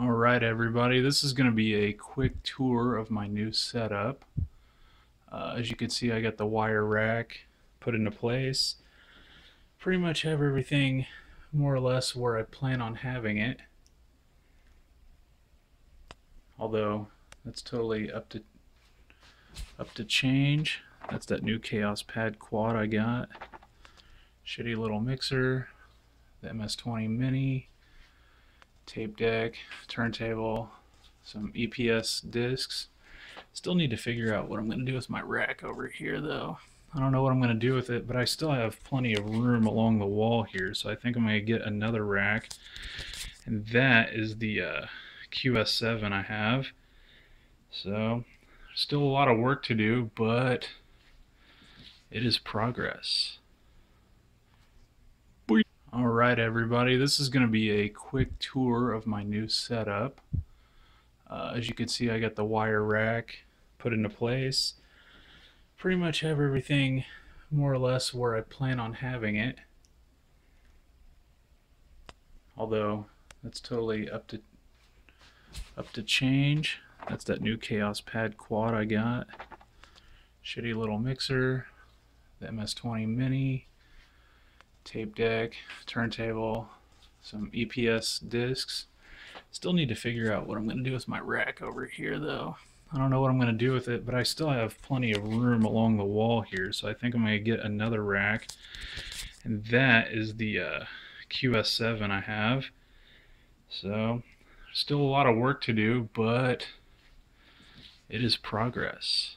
All right, everybody, this is going to be a quick tour of my new setup. Uh, as you can see, I got the wire rack put into place. Pretty much have everything more or less where I plan on having it. Although, that's totally up to up to change. That's that new Kaoss Pad quad I got. Shitty little mixer, the MS-20 Mini, tape deck, turntable, some EPS discs. Still need to figure out what I'm going to do with my rack over here though. I don't know what I'm going to do with it, but I still have plenty of room along the wall here, so I think I'm going to get another rack. And that is the uh, QS7 I have. So, still a lot of work to do, but it is progress. Alright everybody, this is going to be a quick tour of my new setup. Uh, as you can see I got the wire rack put into place. Pretty much have everything more or less where I plan on having it. Although that's totally up to up to change. That's that new Kaoss Pad quad I got. Shitty little mixer, the MS-20 Mini, tape deck, turntable, some EPS discs. Still need to figure out what I'm going to do with my rack over here though. I don't know what I'm going to do with it, but I still have plenty of room along the wall here, so I think I'm going to get another rack. And that is the uh, QS7 I have. So, still a lot of work to do, but it is progress.